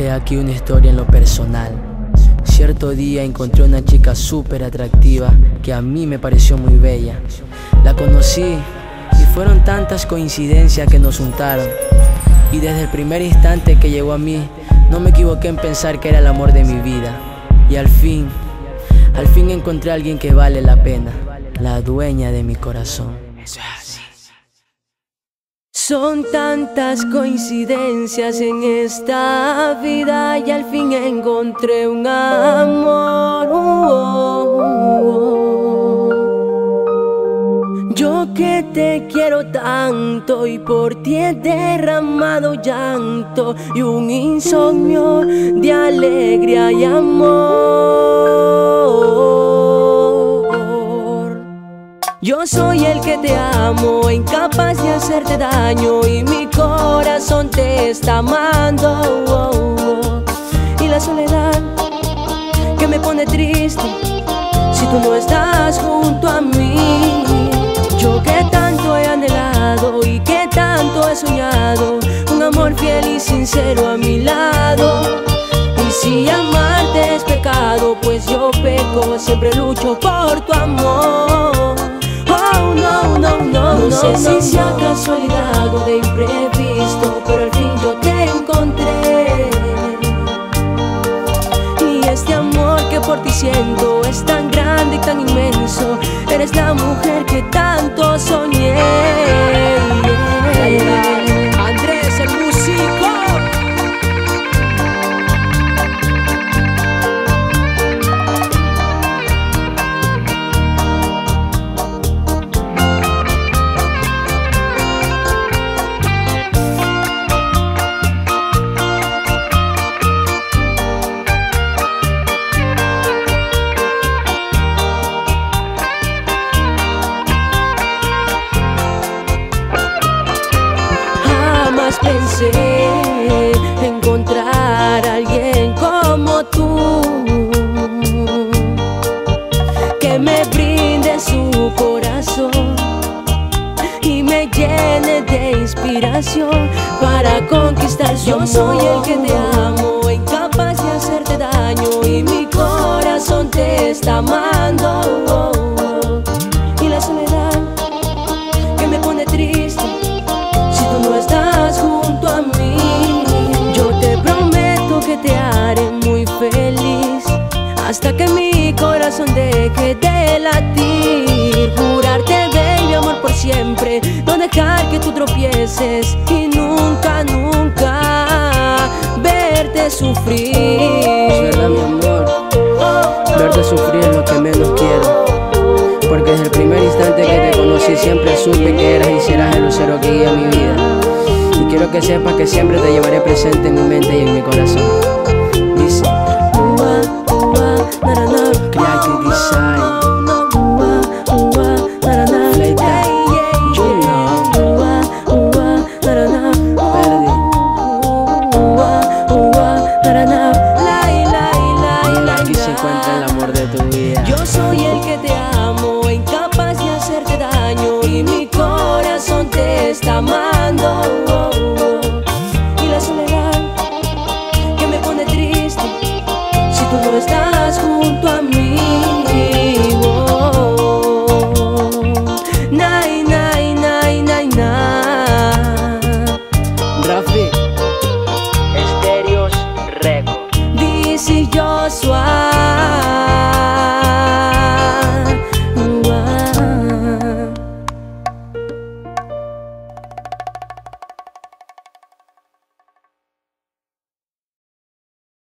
He aquí una historia en lo personal. Cierto día encontré una chica súper atractiva que a mí me pareció muy bella. La conocí y fueron tantas coincidencias que nos juntaron. Y desde el primer instante que llegó a mí, no me equivoqué en pensar que era el amor de mi vida. Y al fin, al fin encontré a alguien que vale la pena, la dueña de mi corazón. Son tantas coincidencias en esta vida y al fin encontré un amor. Yo que te quiero tanto y por ti he derramado llanto y un insomnio de alegría y amor. Soy el que te amo, incapaz de hacerte daño y mi corazón te está amando. Y la soledad que me pone triste si tú no estás junto a mí. Yo que tanto he anhelado y que tanto he soñado, un amor fiel y sincero a mi lado. Y si amarte es pecado, pues yo peco, siempre lucho por tu amor. Oh, no, no, no, no, sé si sea casualidad o de imprevisto, pero al fin yo te encontré. Y este amor que por ti siento es tan grande y tan inmenso. Eres la mujer que tanto soñé. Inspiración para conquistar su Yo soy el que te amo, incapaz de hacerte daño y mi corazón te está amando. Y la soledad que me pone triste si tú no estás junto a mí. Yo te prometo que te haré muy feliz hasta que mi corazón deje de latir. Siempre, no dejar que tú tropieces y nunca, nunca verte sufrir. Es verdad, mi amor. Verte sufrir es lo que menos quiero. Porque desde el primer instante que te conocí siempre supe que eras y serás el lucero que guía mi vida. Y quiero que sepas que siempre te llevaré presente en mi mente y en mi corazón. Dice que te